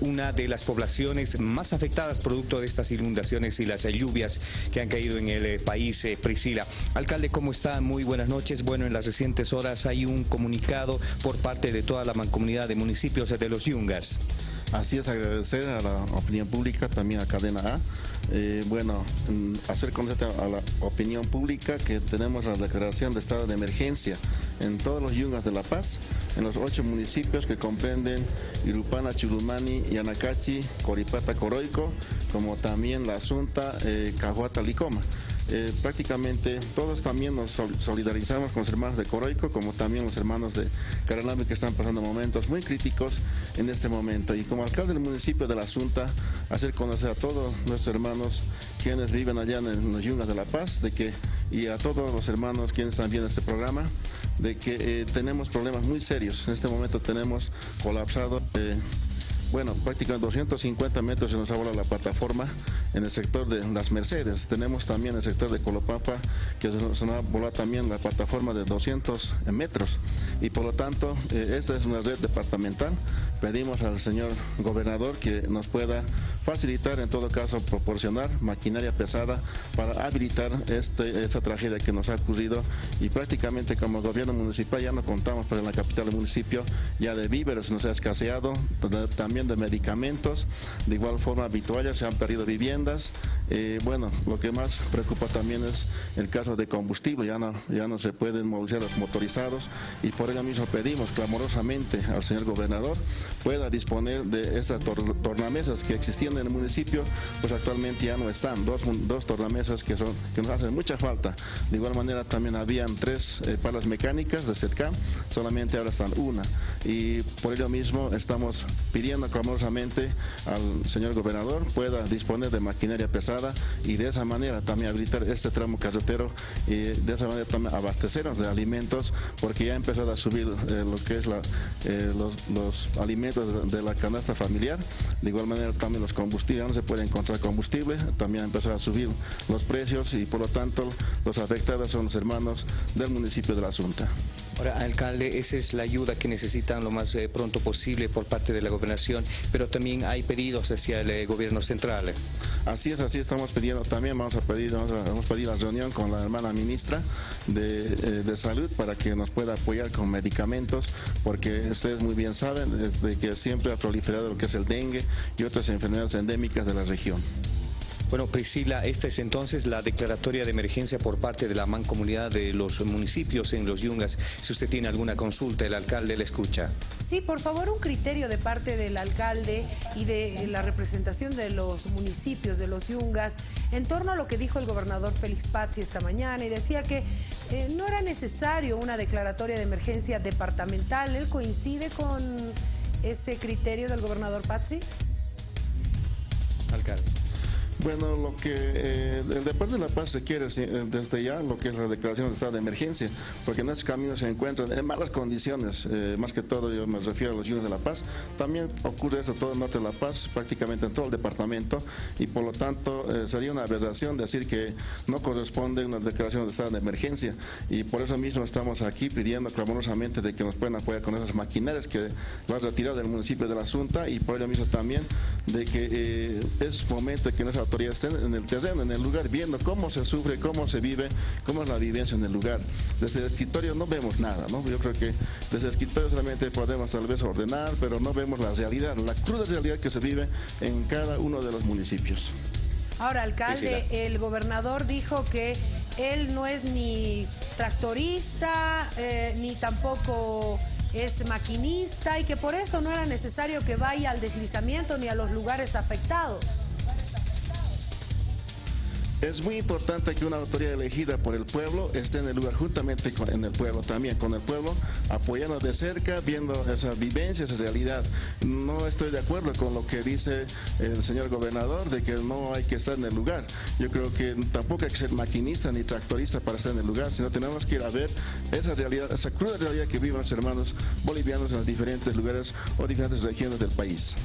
Una de las poblaciones más afectadas producto de estas inundaciones y las lluvias que han caído en el eh, país, eh, Priscila. Alcalde, ¿cómo está? Muy buenas noches. Bueno, en las recientes horas hay un comunicado por parte de toda la mancomunidad de municipios de los Yungas. Así es, agradecer a la opinión pública, también a Cadena A. Eh, bueno, hacer conocer a la opinión pública que tenemos la declaración de estado de emergencia en todos los yungas de La Paz, en los ocho municipios que comprenden Irupana, Churumani, Yanacachi, Coripata, Coroico, como también la Asunta, eh, Licoma. Eh, prácticamente todos también nos solidarizamos con los hermanos de Coroico, como también los hermanos de Caraname que están pasando momentos muy críticos en este momento. Y como alcalde del municipio de La Asunta, hacer conocer a todos nuestros hermanos quienes viven allá en los Yungas de La Paz, de que, y a todos los hermanos quienes están viendo este programa, de que eh, tenemos problemas muy serios. En este momento tenemos colapsado. Eh, bueno, prácticamente 250 metros se nos volado la plataforma en el sector de las Mercedes. Tenemos también el sector de Colopapa, que se nos volado también la plataforma de 200 metros. Y por lo tanto, eh, esta es una red departamental. Pedimos al señor gobernador que nos pueda facilitar, en todo caso, proporcionar maquinaria pesada para habilitar este, esta tragedia que nos ha ocurrido. Y prácticamente como gobierno municipal ya no contamos, pero en la capital del municipio ya de víveres nos ha escaseado, también de medicamentos, de igual forma habituales, se han perdido viviendas. Eh, bueno, lo que más preocupa también es el caso de combustible, ya no, ya no se pueden movilizar los motorizados y por ello mismo pedimos clamorosamente al señor gobernador pueda disponer de estas tornamesas que existían en el municipio, pues actualmente ya no están, dos, dos tornamesas que, son, que nos hacen mucha falta. De igual manera también habían tres eh, palas mecánicas de SETCAM, solamente ahora están una y por ello mismo estamos pidiendo clamorosamente al señor gobernador pueda disponer de maquinaria pesada y de esa manera también habilitar este tramo carretero y de esa manera también abastecernos de alimentos porque ya ha empezado a subir eh, lo que es la, eh, los, alimentos de, la canasta familiar. De igual manera también los combustibles, no se puede encontrar combustible, también ha empezado a subir los precios y por lo tanto los afectados son los hermanos del municipio de la Asunta. Ahora, alcalde, esa es la ayuda que necesitan lo más eh, pronto posible por parte de la gobernación, pero también hay pedidos hacia el eh, gobierno central. Así es, así estamos pidiendo también, vamos a pedir, vamos la reunión con la hermana ministra de, eh, de, Salud para que nos pueda apoyar con medicamentos, porque ustedes muy bien saben de que siempre ha proliferado lo que es el dengue y otras enfermedades endémicas de la región. Bueno, Priscila, esta es entonces la declaratoria de emergencia por parte de la mancomunidad de los municipios en los Yungas. Si usted tiene alguna consulta, el alcalde le escucha. Sí, por favor, un criterio de parte del alcalde y de la representación de los municipios de los Yungas en torno a lo que dijo el gobernador Félix Pazzi esta mañana y decía que eh, no era necesario una declaratoria de emergencia departamental. ¿Él coincide con ese criterio del gobernador Pazzi? Alcalde. Bueno, lo que eh, el Departamento de la Paz se quiere eh, desde ya, lo que es la declaración de estado de emergencia, porque nuestros caminos se encuentran en malas condiciones, eh, más que todo yo me refiero a los Yungas de la Paz. También ocurre eso todo el norte de la Paz, prácticamente en todo el departamento, y por lo tanto sería una aberración decir que no corresponde una declaración de estado de emergencia, y por eso mismo estamos aquí pidiendo clamorosamente de que nos puedan apoyar con esas maquinarias que van a retirar del municipio de la Asunta, y por ello mismo también de que es momento que nuestra estén en el terreno, en el lugar, viendo cómo se sufre, cómo se vive, cómo es la vivencia en el lugar. Desde el escritorio no vemos nada, ¿no? Yo creo que desde el escritorio solamente podemos tal vez ordenar, pero no vemos la realidad, la cruda realidad que se vive en cada uno de los municipios. Ahora, alcalde, el gobernador dijo que él no es ni tractorista, eh, ni tampoco es maquinista y que por eso no era necesario que vaya al deslizamiento ni a los lugares afectados. Es muy importante que una autoridad elegida por el pueblo esté en el lugar juntamente con en el pueblo también, con el pueblo, apoyando de cerca, viendo esa vivencia, esa realidad. No estoy de acuerdo con lo que dice el señor gobernador de que no hay que estar en el lugar. Yo creo que tampoco hay que ser maquinista ni tractorista para estar en el lugar, sino tenemos que ir a ver esa realidad, esa cruda realidad que viven los hermanos bolivianos en los diferentes lugares o diferentes regiones del país.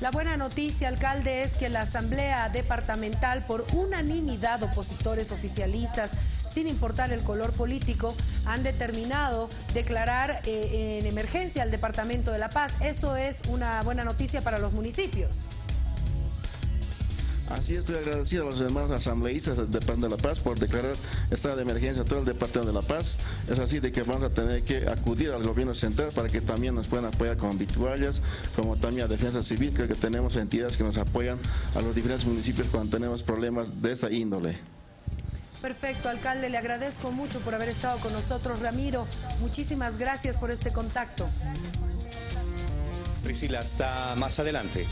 La buena noticia, alcalde, es que la Asamblea Departamental, por unanimidad, opositores oficialistas, sin importar el color político, han determinado declarar eh, en emergencia al Departamento de La Paz. Eso es una buena noticia para los municipios. Así estoy agradecido a los hermanos asambleístas del Departamento de La Paz por declarar estado de emergencia a todo el Departamento de La Paz. Es así de que vamos a tener que acudir al gobierno central para que también nos puedan apoyar con vituallas, como también a Defensa Civil. Creo que tenemos entidades que nos apoyan a los diferentes municipios cuando tenemos problemas de esta índole. Perfecto, alcalde, le agradezco mucho por haber estado con nosotros. Ramiro, muchísimas gracias por este contacto. Priscila, hasta más adelante.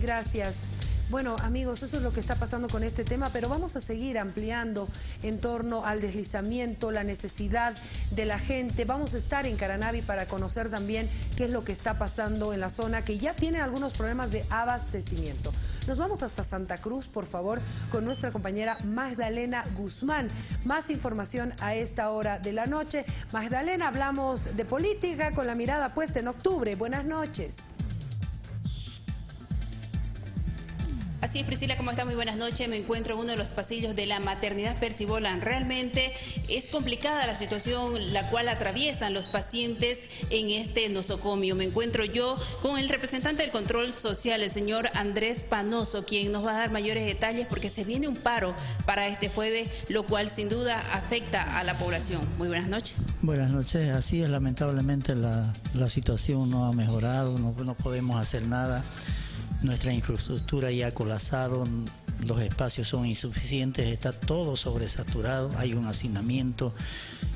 Gracias. Bueno, amigos, eso es lo que está pasando con este tema, pero vamos a seguir ampliando en torno al deslizamiento, la necesidad de la gente. Vamos a estar en Caranavi para conocer también qué es lo que está pasando en la zona que ya tiene algunos problemas de abastecimiento. Nos vamos hasta Santa Cruz, por favor, con nuestra compañera Magdalena Guzmán. Más información a esta hora de la noche. Magdalena, hablamos de política con la mirada puesta en octubre. Buenas noches. Así es, Priscila, ¿cómo está? Muy buenas noches. Me encuentro en uno de los pasillos de la maternidad Percibolan. Realmente es complicada la situación la cual atraviesan los pacientes en este nosocomio. Me encuentro yo con el representante del control social, el señor Andrés Panoso, quien nos va a dar mayores detalles porque se viene un paro para este jueves, lo cual sin duda afecta a la población. Muy buenas noches. Buenas noches. Así es, lamentablemente la, situación no ha mejorado, no, no podemos hacer nada nuestra infraestructura ya ha colapsado, los espacios son insuficientes, está todo sobresaturado, hay un hacinamiento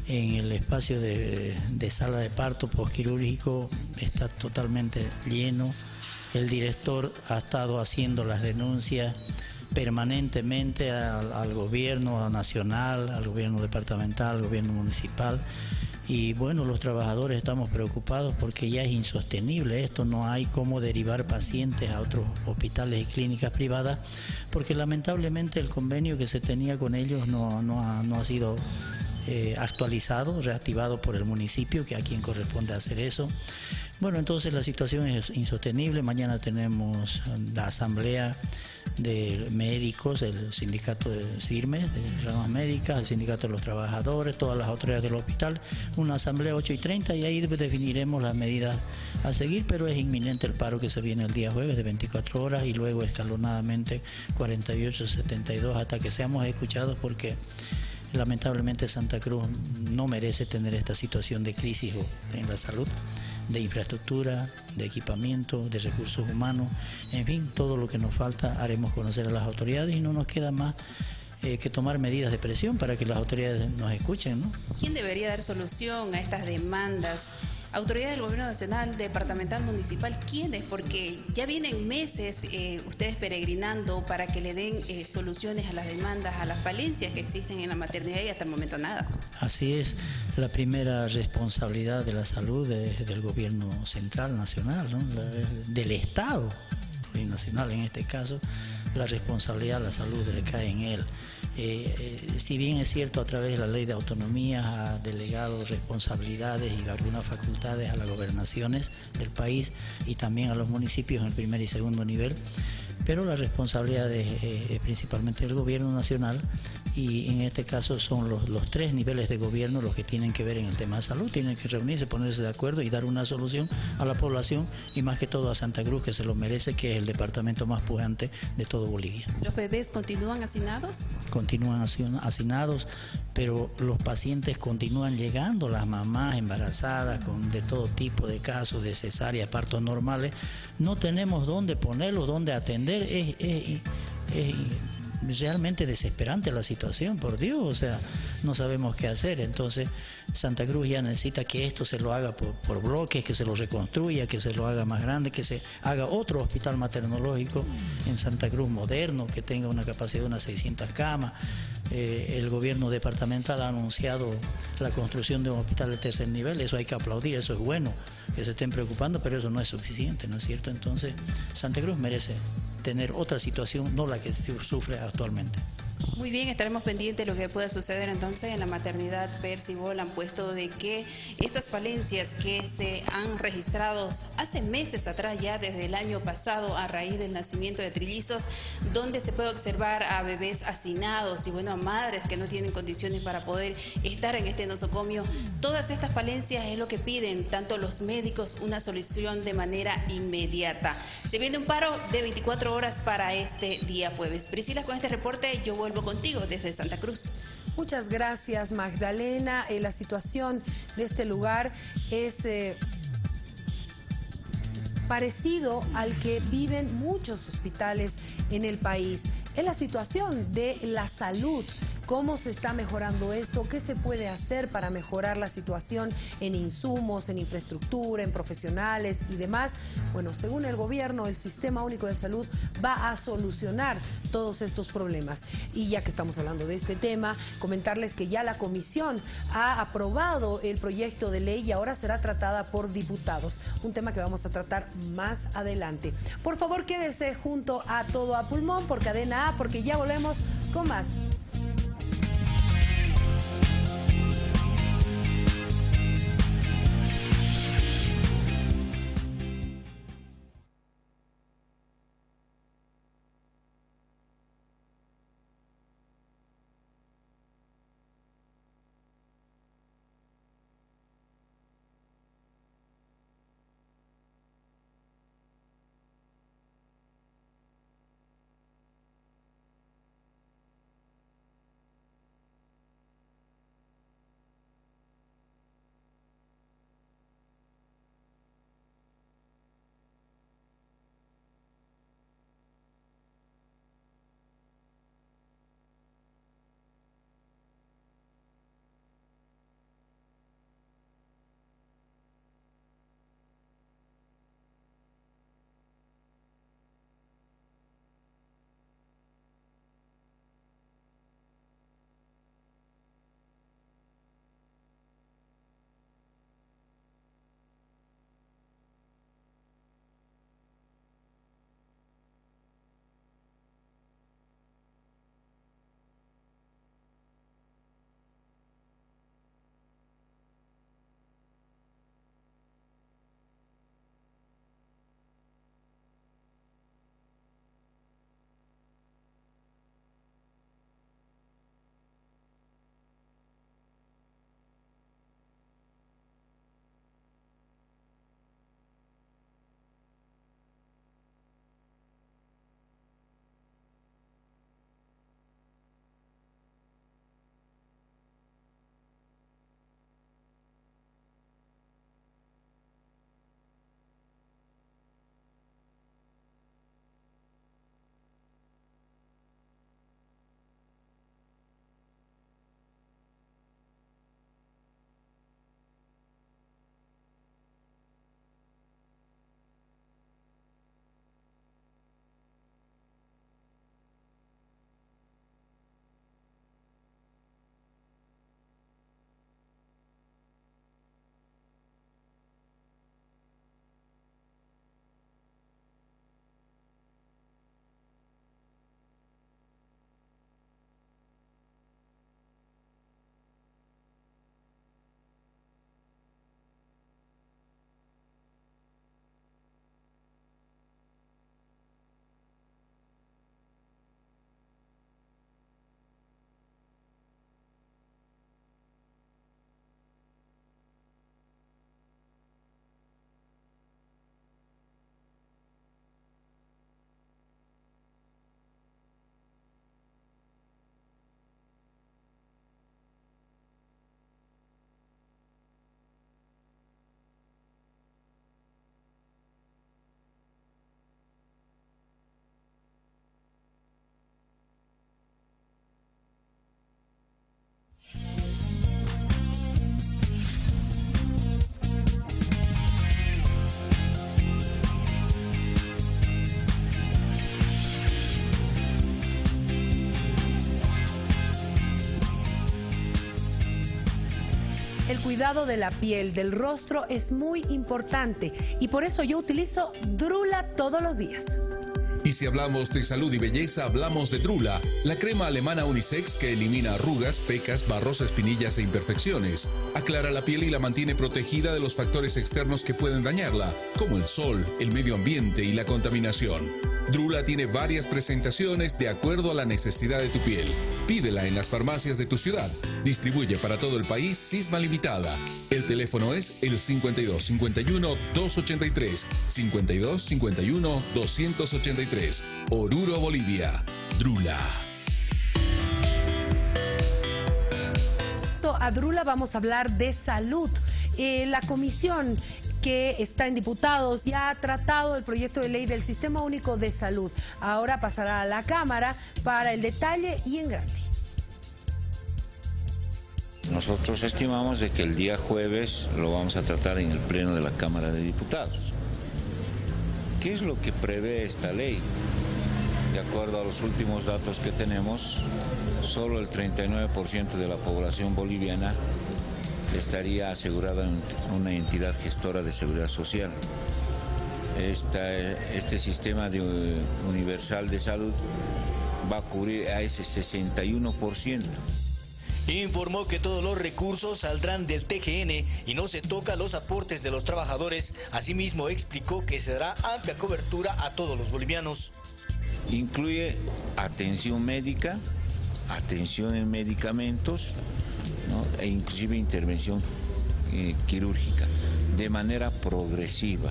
en el espacio de, sala de parto postquirúrgico, está totalmente lleno. El director ha estado haciendo las denuncias permanentemente al gobierno nacional, al gobierno departamental, al gobierno municipal y bueno, los trabajadores estamos preocupados porque ya es insostenible. Esto, no hay cómo derivar pacientes a otros hospitales y clínicas privadas, porque lamentablemente el convenio que se tenía con ellos no, no, no ha sido eh, actualizado, reactivado por el municipio, que a quien corresponde hacer eso. Bueno, entonces la situación es insostenible. Mañana tenemos la asamblea de médicos, el sindicato de CIRMES, de ramas médicas, el sindicato de los trabajadores, todas las autoridades del hospital, una asamblea 8 y 30 y ahí definiremos las medidas a seguir, pero es inminente el paro que se viene el día jueves de 24 horas y luego escalonadamente 48, 72 hasta que seamos escuchados porque lamentablemente Santa Cruz no merece tener esta situación de crisis en la salud de infraestructura, de equipamiento, de recursos humanos, en fin, todo lo que nos falta haremos conocer a las autoridades y no nos queda más eh, que tomar medidas de presión para que las autoridades nos escuchen. ¿no? ¿Quién debería dar solución a estas demandas autoridades del gobierno nacional, departamental, municipal, ¿quiénes? Porque ya vienen meses eh, ustedes peregrinando para que le den eh, soluciones a las demandas, a las falencias que existen en la maternidad y hasta el momento nada. Así es, la primera responsabilidad de la salud es del gobierno central, nacional, del Estado nacional en este caso, la responsabilidad de la salud recae en él. Eh, eh, si bien es cierto, a través de la ley de autonomía ha delegado responsabilidades y algunas facultades a las gobernaciones del país y también a los municipios en el primer y segundo nivel, pero la responsabilidad es eh, principalmente del gobierno nacional y en este caso son los, los, tres niveles de gobierno los que tienen que ver en el tema de salud, tienen que reunirse, ponerse de acuerdo y dar una solución a la población y más que todo a Santa Cruz que se lo merece, que es el departamento más pujante de todo Bolivia. ¿Los bebés continúan hacinados? Continúan hacinados, pero los pacientes continúan llegando, las mamás embarazadas con de todo tipo de casos de cesárea, partos normales, no tenemos dónde ponerlos, dónde atender, es, es, es realmente desesperante la situación, por Dios, o sea, no sabemos qué hacer. Entonces, Santa Cruz ya necesita que esto se lo haga por, bloques, que se lo reconstruya, que se lo haga más grande, que se haga otro hospital maternológico en Santa Cruz moderno, que tenga una capacidad de unas 600 camas. Eh, el gobierno departamental ha anunciado la construcción de un hospital de tercer nivel, eso hay que aplaudir, eso es bueno, que se estén preocupando, pero eso no es suficiente, ¿no es cierto? Entonces, Santa Cruz merece tener otra situación, no la que sufre actualmente. Muy bien, estaremos pendientes de lo que pueda suceder entonces en la maternidad Percibol. Han puesto de que estas falencias que se han registrado hace meses atrás, ya desde el año pasado, a raíz del nacimiento de trillizos, donde se puede observar a bebés hacinados y bueno, a madres que no tienen condiciones para poder estar en este nosocomio. Todas estas falencias es lo que piden tanto los médicos una solución de manera inmediata. Se viene un paro de 24 horas para este día jueves. Priscila, con este reporte yo vuelvo contigo desde Santa Cruz. Muchas gracias, Magdalena. Eh, la situación de este lugar es eh, parecido al que viven muchos hospitales en el país. Es la situación de la salud cómo se está mejorando esto, qué se puede hacer para mejorar la situación en insumos, en infraestructura, en profesionales y demás. Bueno, según el gobierno, el Sistema Único de Salud va a solucionar todos estos problemas. Y ya que estamos hablando de este tema, comentarles que ya la comisión ha aprobado el proyecto de ley y ahora será tratada por diputados, un tema que vamos a tratar más adelante. Por favor, quédese junto a todo a pulmón por cadena A, porque ya volvemos con más. Cuidado de la piel, del rostro es muy importante y por eso yo utilizo Drula todos los días. Y si hablamos de salud y belleza, hablamos de Drula, la crema alemana unisex que elimina arrugas, pecas, barros, espinillas e imperfecciones. Aclara la piel y la mantiene protegida de los factores externos que pueden dañarla, como el sol, el medio ambiente y la contaminación. Drula tiene varias presentaciones de acuerdo a la necesidad de tu piel. Pídela en las farmacias de tu ciudad. Distribuye para todo el país Cisma Limitada. El teléfono es el 52 51 283 52 51 283. Oruro, Bolivia. Drula. A Drula vamos a hablar de salud. Eh, la comisión que está en diputados ya ha tratado el proyecto de ley del Sistema Único de Salud. Ahora pasará a la Cámara para el detalle y en grande. Nosotros estimamos de que el día jueves lo vamos a tratar en el Pleno de la Cámara de Diputados. ¿Qué es lo que prevé esta ley? De acuerdo a los últimos datos que tenemos, solo el 39% de la población boliviana estaría asegurada una entidad gestora de seguridad social. este sistema de, universal de salud va a cubrir a ese 61%. Informó que todos los recursos saldrán del TGN y no se toca los aportes de los trabajadores. Asimismo explicó que se dará amplia cobertura a todos los bolivianos. Incluye atención médica, atención en medicamentos, e inclusive intervención eh, quirúrgica de manera progresiva.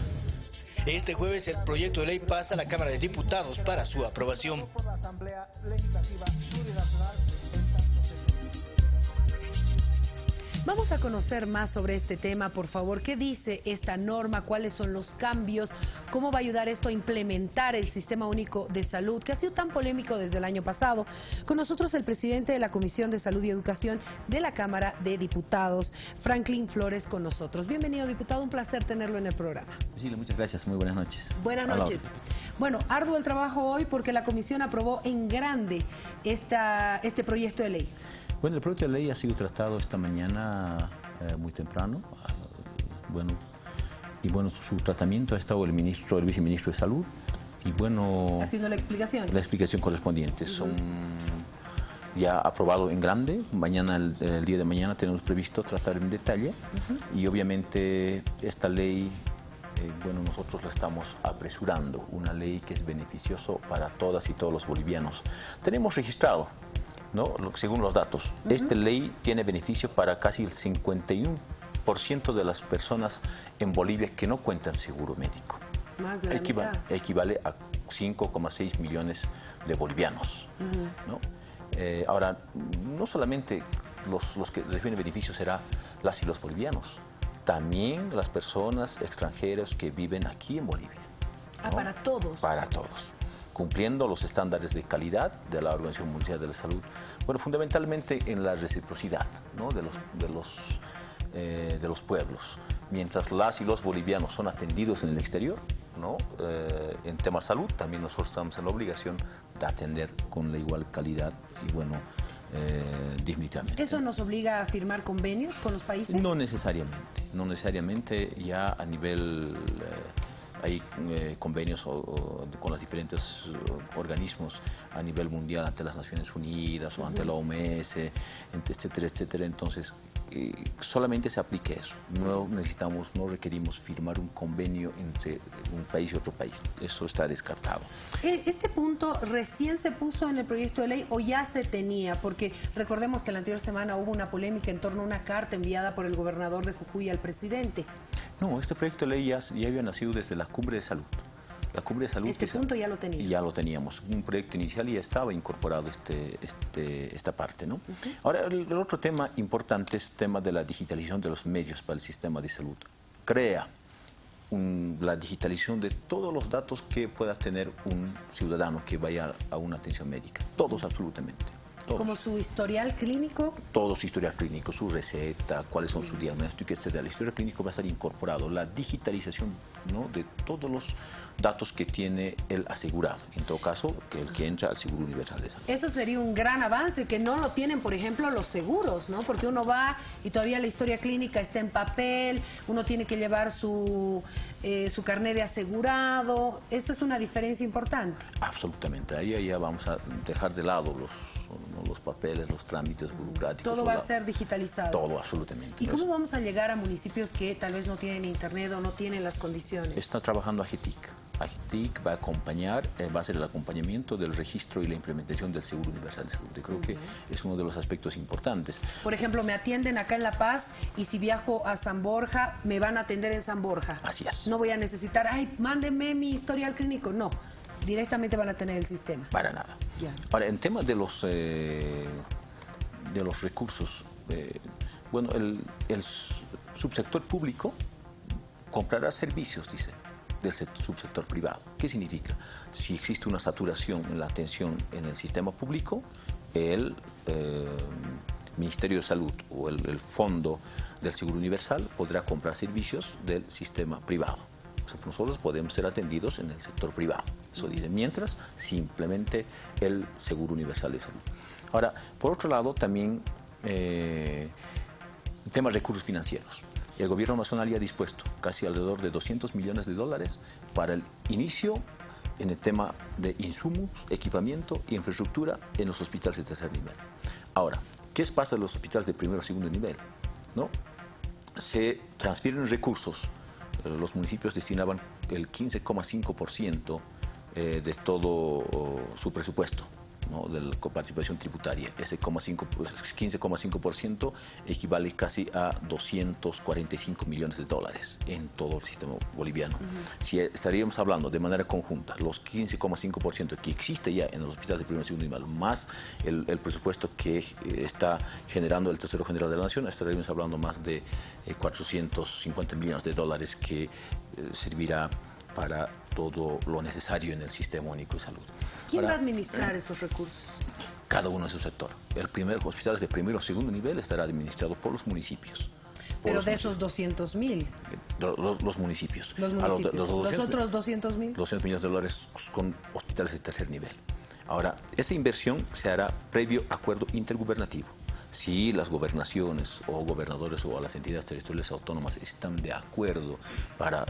Este jueves el proyecto de ley pasa a la Cámara de Diputados para su aprobación. Vamos a conocer más sobre este tema, por favor. ¿Qué dice esta norma? ¿Cuáles son los cambios? ¿Cómo va a ayudar esto a implementar el Sistema Único de Salud, que ha sido tan polémico desde el año pasado? Con nosotros el presidente de la Comisión de Salud y Educación de la Cámara de Diputados, Franklin Flores, con nosotros. Bienvenido, diputado. Un placer tenerlo en el programa. Sí, muchas gracias. Muy buenas noches. Buenas noches. Bueno, arduo el trabajo hoy porque la Comisión aprobó en grande esta, este proyecto de ley. Bueno, el proyecto de ley ha sido tratado esta mañana eh, muy temprano. Ah, bueno, y bueno, su tratamiento ha estado el ministro, el viceministro de Salud. Y bueno. Haciendo la explicación. La explicación correspondiente. Son ya aprobado en grande. Mañana, el, día de mañana, tenemos previsto tratar en detalle. Y obviamente esta ley eh, bueno, nosotros la estamos apresurando, una ley que es beneficioso para todas y todos los bolivianos. Tenemos registrado ¿no? según los datos. Esta ley tiene beneficio para casi el 51% de las personas en Bolivia que no cuentan seguro médico. Más de equivale a 5,6 millones de bolivianos. Eh, ahora, no solamente los, los que reciben beneficios será las y los bolivianos, también las personas extranjeras que viven aquí en Bolivia. Ah, para todos. Para todos cumpliendo los estándares de calidad de la Organización Mundial de la Salud. Bueno, fundamentalmente en la reciprocidad de, los, de, los, eh, de los pueblos. Mientras las y los bolivianos son atendidos en el exterior, ¿no? Eh, en temas de salud, también nosotros estamos en la obligación de atender con la igual calidad y bueno, eh. ¿Eso nos obliga a firmar convenios con los países? No necesariamente, no necesariamente ya a nivel hay eh, convenios con los diferentes eh, organismos a nivel mundial ante las Naciones Unidas o ante la OMS, etcétera, etcétera. Entonces, eh, solamente se aplique eso. No necesitamos, no requerimos firmar un convenio entre un país y otro país. Eso está descartado. ¿Este punto recién se puso en el proyecto de ley o ya se tenía? Porque recordemos que la anterior semana hubo una polémica en torno a una carta enviada por el gobernador de Jujuy al presidente. No, este proyecto de ley ya, ya había nacido desde la cumbre de salud. La cumbre de salud. Este punto ya lo teníamos. Ya lo teníamos. Un proyecto inicial y ya estaba incorporado este, este, esta parte, ¿no? Ahora, el, otro tema importante es el tema de la digitalización de los medios para el sistema de salud. Crea la digitalización de todos los datos que pueda tener un ciudadano que vaya a una atención médica. Todos, absolutamente. ¿Como su historial clínico? Todo su historial clínico, su receta, cuáles son sus diagnósticos, etc. El historial clínico va a estar incorporado. La digitalización ¿no? de todos los datos que tiene el asegurado. En todo caso, que el que entra al Seguro Universal de Salud. Eso sería un gran avance, que no lo tienen, por ejemplo, los seguros, ¿no? Porque uno va y todavía la historia clínica está en papel, uno tiene que llevar su, eh, su carnet de asegurado. Eso es una diferencia importante. Absolutamente. Ahí ya vamos a dejar de lado los los papeles, los trámites burocráticos. Todo va a ser digitalizado. Todo, absolutamente. ¿Y cómo vamos a llegar a municipios que tal vez no tienen internet o no tienen las condiciones? Está trabajando AGETIC. AGETIC va a acompañar, eh, va a ser el acompañamiento del registro y la implementación del Seguro Universal de Salud. creo que es uno de los aspectos importantes. Por ejemplo, me atienden acá en La Paz y si viajo a San Borja, me van a atender en San Borja. Así es. No voy a necesitar, ay, mándenme mi historial clínico. No, directamente van a tener el sistema. Para nada. Ahora, en tema de los, eh, de los recursos, eh, bueno, el, subsector público comprará servicios, dice, del subsector privado. ¿Qué significa? Si existe una saturación en la atención en el sistema público, el eh, Ministerio de Salud o el Fondo del Seguro Universal podrá comprar servicios del sistema privado nosotros podemos ser atendidos en el sector privado. Eso dice, mientras simplemente el Seguro Universal de Salud. Ahora, por otro lado, también eh, el tema de recursos financieros. El gobierno nacional ya ha dispuesto casi alrededor de 200 millones de dólares para el inicio en el tema de insumos, equipamiento y infraestructura en los hospitales de tercer nivel. Ahora, ¿qué pasa en los hospitales de primer o segundo nivel? ¿No? Se transfieren recursos los municipios destinaban el 15,5% eh, de todo oh, su presupuesto de la participación tributaria. Ese 15,5% pues, equivale casi a 245 millones de dólares en todo el sistema boliviano. Si estaríamos hablando de manera conjunta, los 15,5% que existe ya en los hospitales de primer y segundo nivel, más el, presupuesto que eh, está generando el Tercero General de la Nación, estaríamos hablando más de 450 eh, millones de dólares que eh, servirá para todo lo necesario en el sistema único de salud. ¿Quién va a administrar esos recursos? Cada uno en su sector. El primer hospital de primero o segundo nivel estará administrado por los municipios. Pero de esos 200 mil. Los, municipios. Los, municipios. los, otros 200 mil. 200 millones de dólares con hospitales de tercer nivel. Ahora, esa inversión se hará previo acuerdo intergubernativo. Si las gobernaciones o gobernadores o las entidades territoriales autónomas están de acuerdo para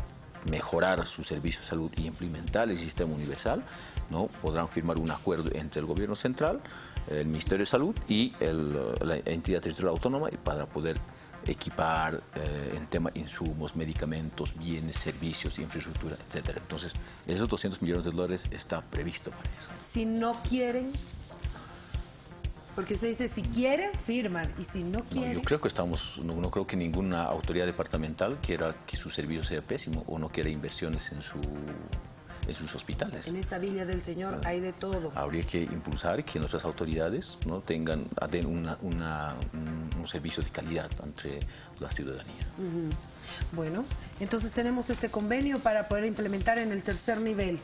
mejorar su servicio de salud y implementar el sistema universal, ¿no? podrán firmar un acuerdo entre el gobierno central, el Ministerio de Salud y la entidad territorial autónoma para poder equipar eh, en tema insumos, medicamentos, bienes, servicios, infraestructura, etcétera. Entonces, esos 200 millones de dólares está previsto para eso. Si no quieren porque usted dice, si quieren, firman, y si no quieren... yo creo que estamos, no, creo que ninguna autoridad departamental quiera que su servicio sea pésimo o no quiera inversiones en su en sus hospitales. En esta Villa del Señor ah, hay de todo. Habría que impulsar que nuestras autoridades no tengan den una, un, servicio de calidad entre la ciudadanía. Bueno, entonces tenemos este convenio para poder implementar en el tercer nivel.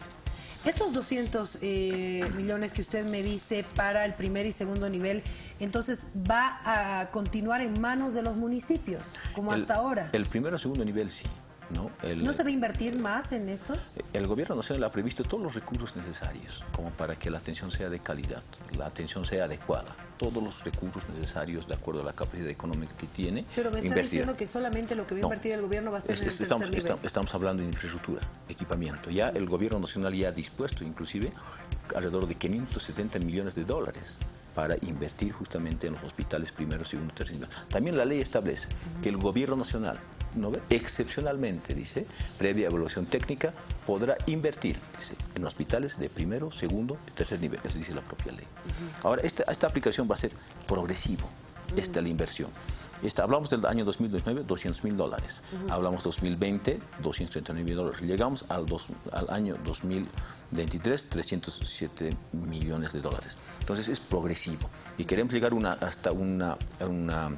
Estos 200 eh, millones que usted me dice para el primer y segundo nivel, entonces va a continuar en manos de los municipios, como hasta ahora. El primero y segundo nivel sí. ¿No? ¿No se va a invertir más en estos? El gobierno nacional ha previsto todos los recursos necesarios como para que la atención sea de calidad, la atención sea adecuada, todos los recursos necesarios de acuerdo a la capacidad económica que tiene. Pero me está diciendo que solamente lo que va a invertir el gobierno va a ser en el estamos, estamos hablando de infraestructura, equipamiento. Ya el gobierno nacional ya ha dispuesto inclusive alrededor de 570 millones de dólares para invertir justamente en los hospitales primero, segundo, tercero. También la ley establece que el gobierno nacional excepcionalmente, dice, previa evaluación técnica, podrá invertir en hospitales de primero, segundo y tercer nivel, eso dice la propia ley. Ahora, esta, esta aplicación va a ser progresivo, esta la inversión. Esta, hablamos del año 2019, 200 mil dólares. Hablamos 2020, 239 mil dólares. Llegamos al, al año 2023, 307 millones de dólares. Entonces es progresivo y queremos llegar una, hasta una, una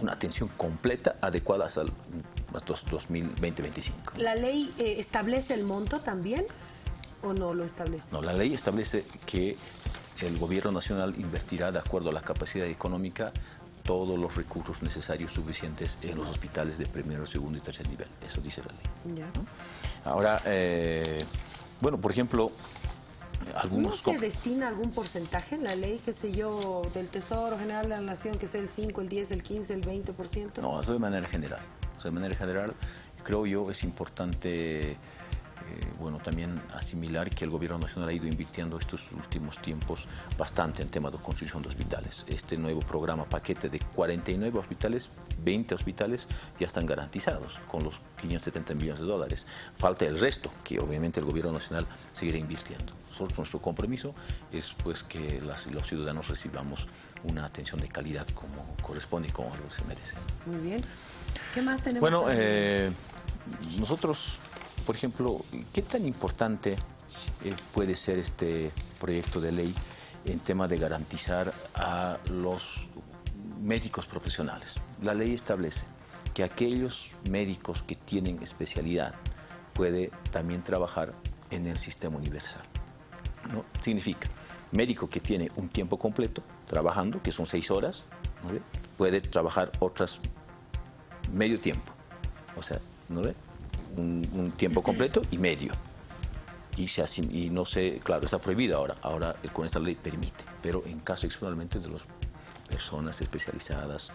una atención completa, adecuada hasta, el, 2020-2025. ¿La ley eh, establece el monto también o no lo establece? No, la ley establece que el gobierno nacional invertirá de acuerdo a la capacidad económica todos los recursos necesarios suficientes en los hospitales de primero, segundo y tercer nivel. Eso dice la ley. Ahora, eh, bueno, por ejemplo, algunos... ¿No se destina algún porcentaje en la ley, qué sé yo, del Tesoro General de la Nación, que sea el 5, el 10, el 15, el 20%? No, eso de manera general. Eso de manera general, creo yo, es importante bueno, también asimilar que el gobierno nacional ha ido invirtiendo estos últimos tiempos bastante en tema de construcción de hospitales. Este nuevo programa paquete de 49 hospitales, 20 hospitales ya están garantizados con los 570 millones de dólares. Falta el resto, que obviamente el gobierno nacional seguirá invirtiendo. Nosotros, nuestro compromiso es pues que las, los ciudadanos recibamos una atención de calidad como corresponde y como se merece. Muy bien. ¿Qué más tenemos? Bueno, eh, nosotros por ejemplo, ¿qué tan importante eh, puede ser este proyecto de ley en tema de garantizar a los médicos profesionales? La ley establece que aquellos médicos que tienen especialidad puede también trabajar en el sistema universal. ¿no? Significa, médico que tiene un tiempo completo trabajando, que son seis horas, puede trabajar otras medio tiempo. O sea, ¿no ve? Un, tiempo completo y medio. Y, se y no sé, claro, está prohibido ahora, ahora con esta ley permite, pero en caso excepcionalmente de las personas especializadas,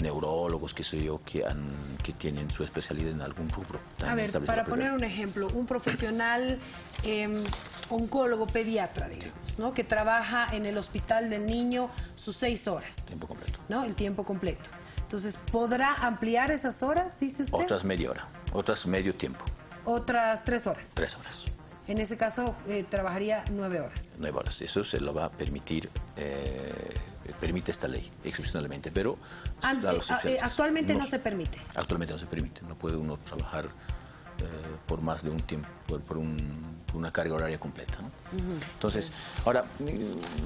neurólogos, qué sé yo, que, han, que tienen su especialidad en algún rubro. A ver, para poner un ejemplo, un profesional em, oncólogo pediatra, digamos, ¿no? que trabaja en el hospital del niño sus seis horas. Tiempo completo. ¿No? El tiempo completo. Entonces, ¿podrá ampliar esas horas, dice usted? Otras media hora, otras medio tiempo. Otras tres horas. Tres horas. En ese caso, eh, trabajaría nueve horas. Nueve horas. Eso se lo va a permitir, eh, permite esta ley, excepcionalmente. Pero eh, actualmente no, se permite. Actualmente no se permite. No puede uno trabajar por más de un tiempo, por, una carga horaria completa. Entonces, ahora,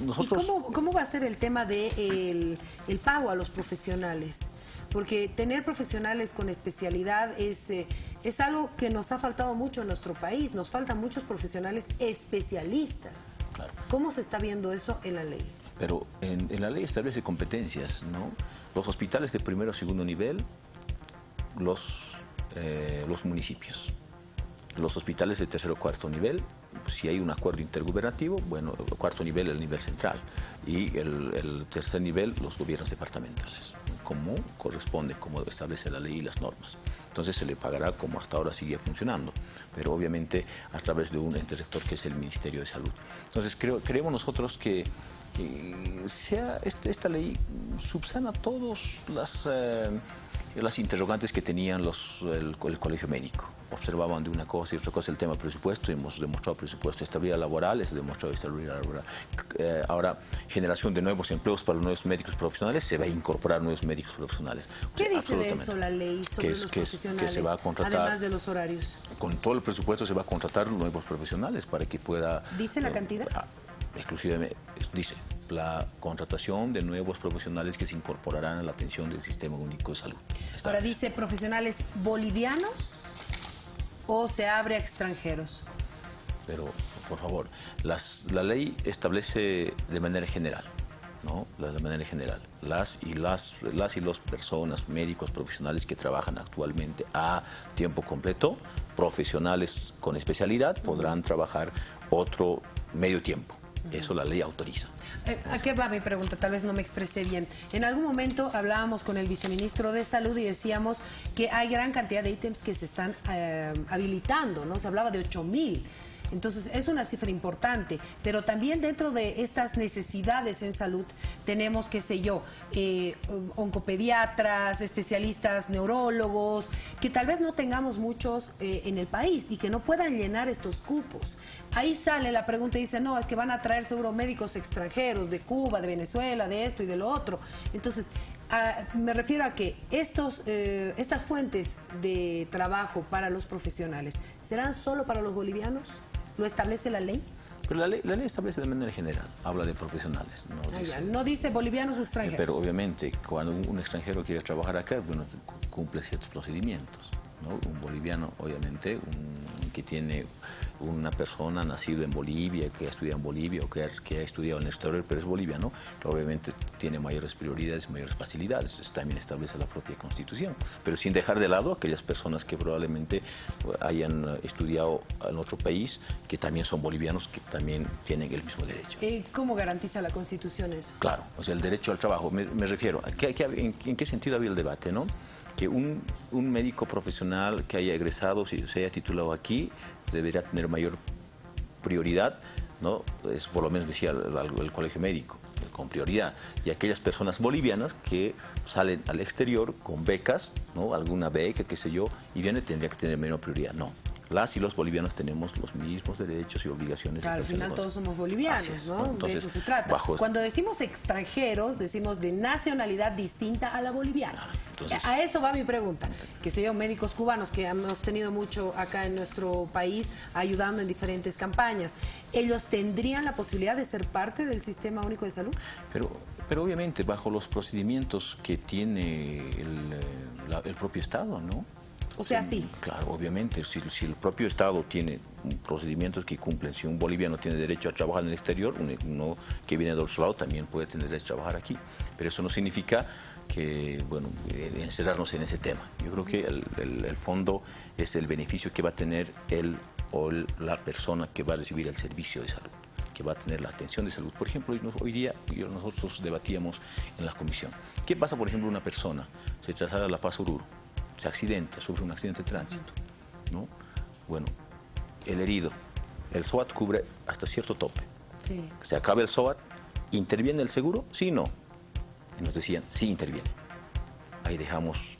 nosotros... cómo, va a ser el tema del el pago a los profesionales? Porque tener profesionales con especialidad es, eh, es algo que nos ha faltado mucho en nuestro país. Nos faltan muchos profesionales especialistas. ¿Cómo se está viendo eso en la ley? Pero en, en la ley establece competencias, ¿no? Los hospitales de primero o segundo nivel, los eh, los municipios. Los hospitales de tercer o cuarto nivel, si hay un acuerdo intergubernativo, bueno, cuarto nivel el nivel central y el, tercer nivel los gobiernos departamentales, como corresponde, como establece la ley y las normas. Entonces se le pagará como hasta ahora sigue funcionando, pero obviamente a través de un ente sector que es el Ministerio de Salud. Entonces creo, creemos nosotros que sea este, esta ley subsana todas las... Eh, las interrogantes que tenían los, el, colegio médico. Observaban de una cosa y otra cosa el tema presupuesto, hemos demostrado presupuesto, estabilidad laboral, es demostrado estabilidad laboral. Eh, ahora, generación de nuevos empleos para los nuevos médicos profesionales, se va a incorporar nuevos médicos profesionales. ¿Qué dice de eso la ley sobre los profesionales, se va a contratar, además de los horarios? Con todo el presupuesto se va a contratar nuevos profesionales para que pueda... ¿Dice la eh, cantidad? Ah, exclusivamente, dice, la contratación de nuevos profesionales que se incorporarán a la atención del Sistema Único de Salud. Ahora dice profesionales bolivianos o se abre a extranjeros. Pero, por favor, las, la ley establece de manera general, ¿no? De manera general, las y las, las y los personas, médicos profesionales que trabajan actualmente a tiempo completo, profesionales con especialidad, podrán trabajar otro medio tiempo. Eso la ley autoriza. Eh, ¿A qué va mi pregunta? Tal vez no me expresé bien. En algún momento hablábamos con el viceministro de Salud y decíamos que hay gran cantidad de ítems que se están eh, habilitando, ¿no? Se hablaba de 8 mil. Entonces, es una cifra importante, pero también dentro de estas necesidades en salud tenemos, qué sé yo, eh, oncopediatras, especialistas neurólogos, que tal vez no tengamos muchos eh, en el país y que no puedan llenar estos cupos. Ahí sale la pregunta y dice, no, es que van a traer seguro médicos extranjeros de Cuba, de Venezuela, de esto y de lo otro. Entonces, me refiero a que estos, eh, estas fuentes de trabajo para los profesionales, ¿serán solo para los bolivianos? ¿Lo establece la ley? Pero la ley, la ley establece de manera general, habla de profesionales. No, ah, dice, no dice bolivianos o extranjeros. Pero obviamente, cuando un, extranjero quiere trabajar acá, bueno, cumple ciertos procedimientos. ¿No? Un boliviano, obviamente, un que tiene una persona nacida en Bolivia, que ha estudiado en Bolivia o que ha, que ha estudiado en el exterior, pero es boliviano, obviamente tiene mayores prioridades, mayores facilidades. Eso también establece la propia Constitución. Pero sin dejar de lado aquellas personas que probablemente hayan estudiado en otro país, que también son bolivianos, que también tienen el mismo derecho. ¿Y ¿Cómo garantiza la Constitución eso? Claro, o sea, el derecho al trabajo. Me, refiero, en, ¿en qué sentido había el debate, no? Que un, un, médico profesional que haya egresado, si se haya titulado aquí, debería tener mayor prioridad, ¿no? Es por lo menos decía el, colegio médico con prioridad. Y aquellas personas bolivianas que salen al exterior con becas, ¿no? alguna beca, qué sé yo, y viene tendría que tener menos prioridad. No, las y los bolivianos tenemos los mismos derechos y obligaciones. al final todos somos bolivianos, ¿no? de eso se trata. Cuando decimos extranjeros, decimos de nacionalidad distinta a la boliviana. Ah, a eso va mi pregunta. Que se yo, médicos cubanos que hemos tenido mucho acá en nuestro país ayudando en diferentes campañas, ¿ellos tendrían la posibilidad de ser parte del Sistema Único de Salud? Pero, pero obviamente bajo los procedimientos que tiene el, eh, el propio Estado, ¿no? O sea, sí. Claro, obviamente, si, el propio Estado tiene procedimientos que cumplen, si un boliviano tiene derecho a trabajar en el exterior, uno que viene de otro lado también puede tener derecho a trabajar aquí. Pero eso no significa que, bueno, eh, encerrarnos en ese tema. Yo creo que el, fondo es el beneficio que va a tener él o la persona que va a recibir el servicio de salud que va a tener la atención de salud. Por ejemplo, hoy día nosotros debatíamos en la comisión. ¿Qué pasa, por ejemplo, una persona se traslada a La Paz Oruro? Se accidenta, sufre un accidente de tránsito, ¿no? Bueno, el herido, el SOAT cubre hasta cierto tope. Se acaba el SOAT, ¿interviene el seguro? Sí, no. Y nos decían, sí interviene. Ahí dejamos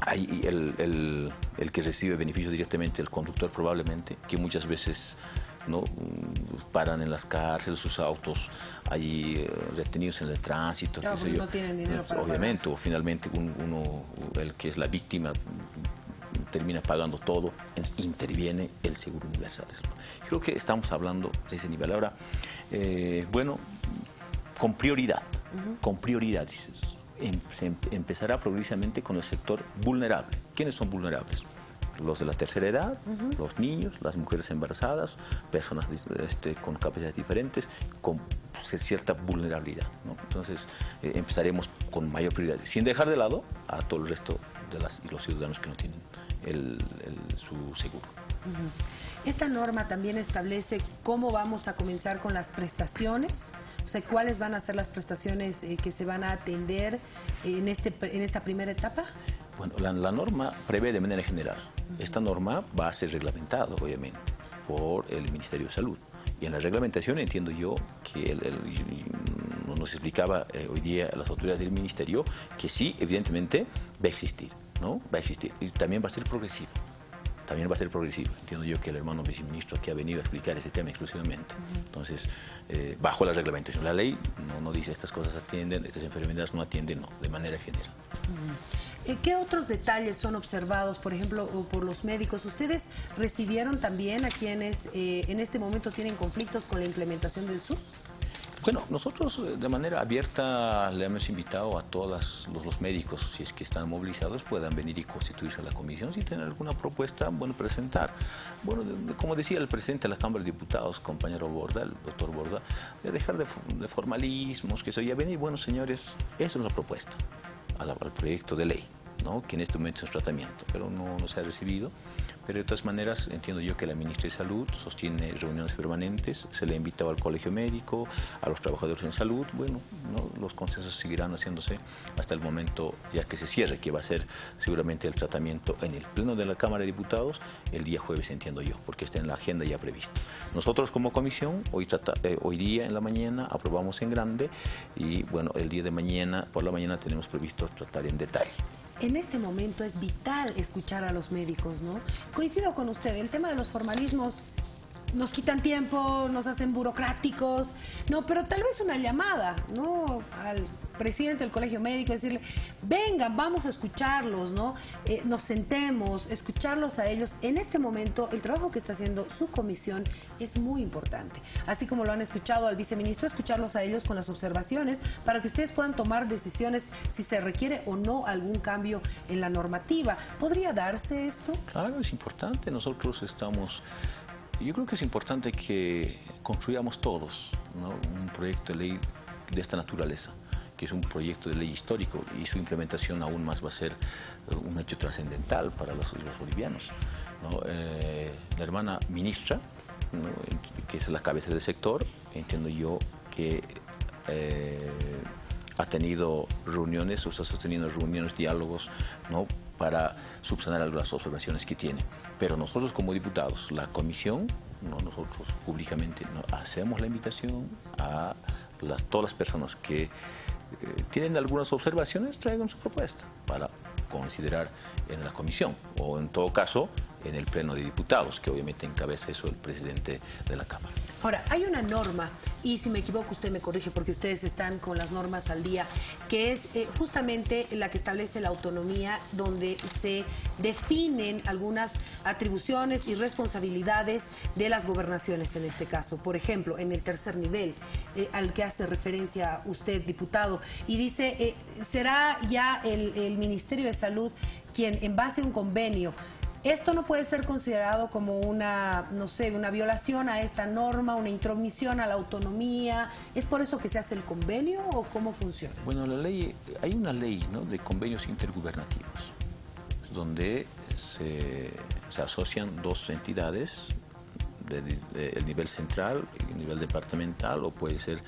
ahí el, el, que recibe beneficios directamente, el conductor probablemente, que muchas veces ¿no? paran en las cárceles sus autos allí eh, retenidos en el tránsito. no tienen dinero para Obviamente, o finalmente uno, el que es la víctima termina pagando todo, interviene el seguro universal. Creo que estamos hablando de ese nivel. Ahora, eh, bueno, con prioridad, con prioridad, dices, em, se em, empezará progresivamente con el sector vulnerable. ¿Quiénes son vulnerables? Los de la tercera edad, los niños, las mujeres embarazadas, personas este, con capacidades diferentes, con cierta vulnerabilidad. Entonces eh, empezaremos con mayor prioridad, sin dejar de lado a todo el resto de las, los ciudadanos que no tienen su seguro. Esta norma también establece cómo vamos a comenzar con las prestaciones, o sea, cuáles van a ser las prestaciones eh, que se van a atender en, este, en esta primera etapa. Bueno, la, norma prevé de manera general. Esta norma va a ser reglamentada, obviamente, por el Ministerio de Salud. Y en la reglamentación entiendo yo que nos explicaba eh, hoy día las autoridades del Ministerio que sí, evidentemente, va a existir, ¿no? Va a existir. Y también va a ser progresivo también va a ser progresivo. Entiendo yo que el hermano viceministro que ha venido a explicar ese tema exclusivamente. Entonces, eh, bajo la reglamentación, la ley no, no dice estas cosas atienden, estas enfermedades no atienden, no, de manera general. ¿Qué otros detalles son observados, por ejemplo, por los médicos? ¿Ustedes recibieron también a quienes eh, en este momento tienen conflictos con la implementación del SUS? Bueno, nosotros eh, de manera abierta le hemos invitado a todos los, médicos, si es que están movilizados, puedan venir y constituirse a la comisión si tienen alguna propuesta, bueno, presentar. Bueno, como decía el presidente de la Cámara de Diputados, compañero Borda, el doctor Borda, de dejar de, formalismos, que se ya venir, bueno, señores, esa es la propuesta al, proyecto de ley, que en este momento es tratamiento, pero no, no se ha recibido. Pero de todas maneras, entiendo yo que la ministra de Salud sostiene reuniones permanentes, se le ha invitado al colegio médico, a los trabajadores en salud. Bueno, los consensos seguirán haciéndose hasta el momento ya que se cierre, que va a ser seguramente el tratamiento en el Pleno de la Cámara de Diputados el día jueves, entiendo yo, porque está en la agenda ya prevista. Nosotros como comisión, hoy, eh, hoy día en la mañana aprobamos en grande y bueno, el día de mañana, por la mañana tenemos previsto tratar en detalle en este momento es vital escuchar a los médicos, ¿no? Coincido con usted, el tema de los formalismos nos quitan tiempo, nos hacen burocráticos, no, pero tal vez una llamada, ¿no? Al presidente del colegio médico, decirle, vengan, vamos a escucharlos, ¿no? Eh, nos sentemos, escucharlos a ellos. En este momento, el trabajo que está haciendo su comisión es muy importante. Así como lo han escuchado al viceministro, escucharlos a ellos con las observaciones para que ustedes puedan tomar decisiones si se requiere o no algún cambio en la normativa. ¿Podría darse esto? Claro, es importante. Nosotros estamos... Yo creo que es importante que construyamos todos un proyecto de ley de esta naturaleza que es un proyecto de ley histórico y su implementación aún más va a ser eh, un hecho trascendental para los, bolivianos. Eh, la hermana ministra, que es la cabeza del sector, entiendo yo que eh, ha tenido reuniones o está sosteniendo reuniones, diálogos, ¿no? para subsanar algunas observaciones que tiene. Pero nosotros como diputados, la comisión, ¿no? nosotros públicamente hacemos la invitación a todas las personas que tienen algunas observaciones, traigan su propuesta para considerar en la comisión o en todo caso en el Pleno de Diputados, que obviamente encabeza eso el presidente de la Cámara. Ahora, hay una norma, y si me equivoco usted me corrige porque ustedes están con las normas al día, que es eh, justamente la que establece la autonomía, donde se definen algunas atribuciones y responsabilidades de las gobernaciones en este caso. Por ejemplo, en el tercer nivel, eh, al que hace referencia usted, diputado, y dice, eh, será ya el, el Ministerio de Salud quien, en base a un convenio, esto no puede ser considerado como una, no sé, una violación a esta norma, una intromisión a la autonomía. ¿Es por eso que se hace el convenio o cómo funciona? Bueno, la ley, hay una ley ¿no? de convenios intergubernativos donde se, asocian dos entidades del nivel central, el nivel departamental, o puede ser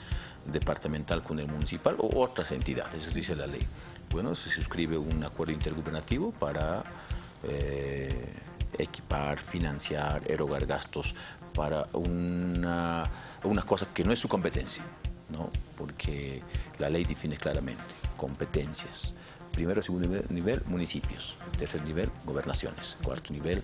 departamental con el municipal, o otras entidades, dice la ley. Bueno, se suscribe un acuerdo intergubernativo para eh, equipar, financiar, erogar gastos para una, una cosa que no es su competencia, ¿no? porque la ley define claramente competencias. Primero, segundo nivel, nivel municipios. Tercer nivel, gobernaciones. Cuarto nivel,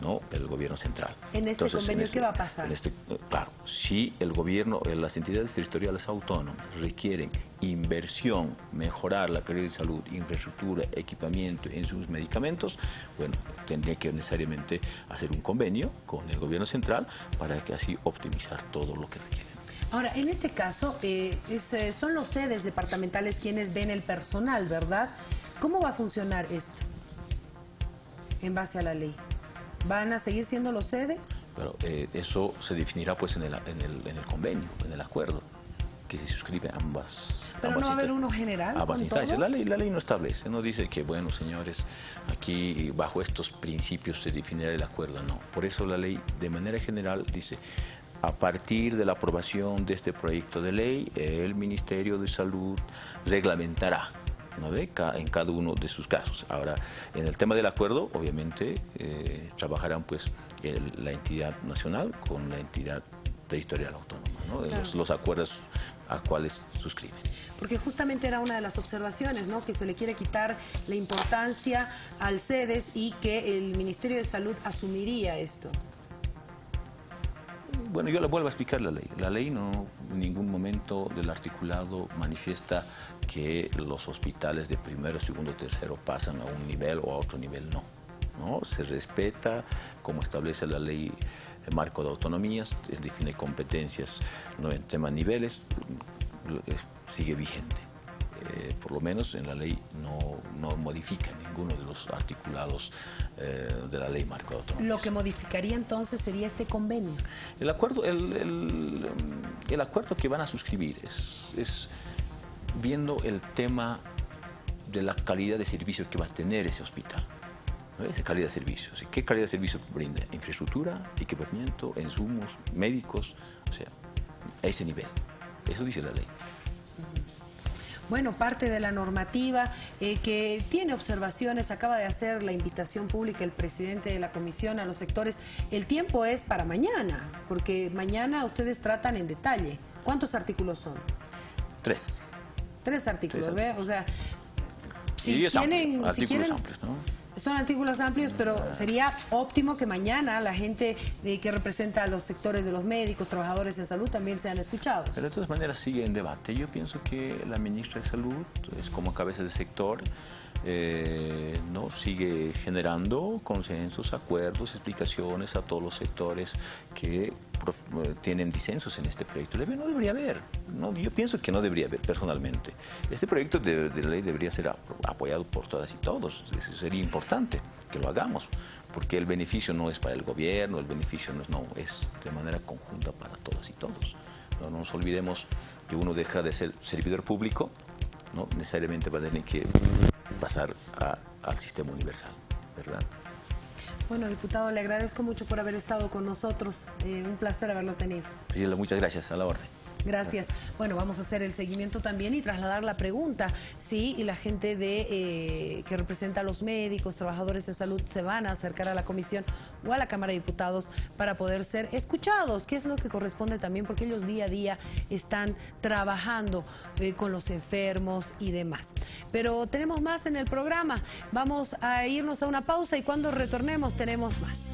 no el gobierno central. En este convenio, ¿qué este va a pasar? Este, claro, si el gobierno, eh, las entidades territoriales autónomas requieren inversión, mejorar la calidad de salud, infraestructura, equipamiento en sus medicamentos, bueno, tendría que necesariamente hacer un convenio con el gobierno central para que así optimizar todo lo que requieren. Ahora, en este caso, eh, eh, son los sedes departamentales quienes ven el personal, ¿verdad? ¿Cómo va a funcionar esto en base a la ley? ¿Van a seguir siendo los sedes? Pero eh, eso se definirá pues en el, en, el, en el convenio, en el acuerdo que se suscribe ambas. Pero no va a haber uno general. Ambas instancias. La ley, la ley no establece, no dice que, bueno, señores, aquí bajo estos principios se definirá el acuerdo, no. Por eso la ley, de manera general, dice. A partir de la aprobación de este proyecto de ley, el Ministerio de Salud reglamentará en cada uno de sus casos. Ahora, en el tema del acuerdo, obviamente, eh, trabajarán pues la entidad nacional con la entidad territorial autónoma, los, acuerdos a cuales suscriben. Porque justamente era una de las observaciones, ¿no? Que se le quiere quitar la importancia al CEDES y que el Ministerio de Salud asumiría esto. Bueno, yo le vuelvo a explicar la ley. La ley no en ningún momento del articulado manifiesta que los hospitales de primero, segundo, tercero pasan a un nivel o a otro nivel. No. ¿no? Se respeta, como establece la ley el marco de autonomías, define competencias ¿no? en temas niveles, sigue vigente. Eh, por lo menos en la ley no, no modifica ninguno de los articulados eh, de la ley marco de autonomía. Lo que modificaría entonces sería este convenio. El acuerdo, el, el, acuerdo que van a suscribir es, es viendo el tema de la calidad de servicio que va a tener ese hospital. ¿no? calidad de servicio. ¿Qué calidad de servicio brinda? Infraestructura, equipamiento, insumos, médicos, o sea, a ese nivel. Eso dice la ley bueno, parte de la normativa eh, que tiene observaciones, acaba de hacer la invitación pública el presidente de la comisión a los sectores. El tiempo es para mañana, porque mañana ustedes tratan en detalle. ¿Cuántos artículos son? Tres. Tres artículos, ¿ve? O sea, si tienen... Artículos amplios, ¿no? Son artículos amplios, pero sería óptimo que mañana la gente que representa a los sectores de los médicos, trabajadores en salud, también sean escuchados. Pero de todas maneras sigue en debate. Yo pienso que la ministra de Salud es como cabeza de sector eh, ¿no? sigue generando consensos, acuerdos, explicaciones a todos los sectores que eh, tienen disensos en este proyecto. No debería haber, ¿no? yo pienso que no debería haber personalmente. Este proyecto de, de ley debería ser apoyado por todas y todos, Eso sería importante que lo hagamos, porque el beneficio no es para el gobierno, el beneficio no es, no, es de manera conjunta para todas y todos. No nos olvidemos que uno deja de ser servidor público, no necesariamente va a tener que pasar al sistema universal, ¿verdad? Bueno, diputado, le agradezco mucho por haber estado con nosotros. Eh, un placer haberlo tenido. muchas gracias. A la orden. Gracias. Bueno, vamos a hacer el seguimiento también y trasladar la pregunta. Sí, y la gente de eh, que representa a los médicos, trabajadores de salud, se van a acercar a la comisión o a la Cámara de Diputados para poder ser escuchados, que es lo que corresponde también, porque ellos día a día están trabajando eh, con los enfermos y demás. Pero tenemos más en el programa. Vamos a irnos a una pausa y cuando retornemos tenemos más.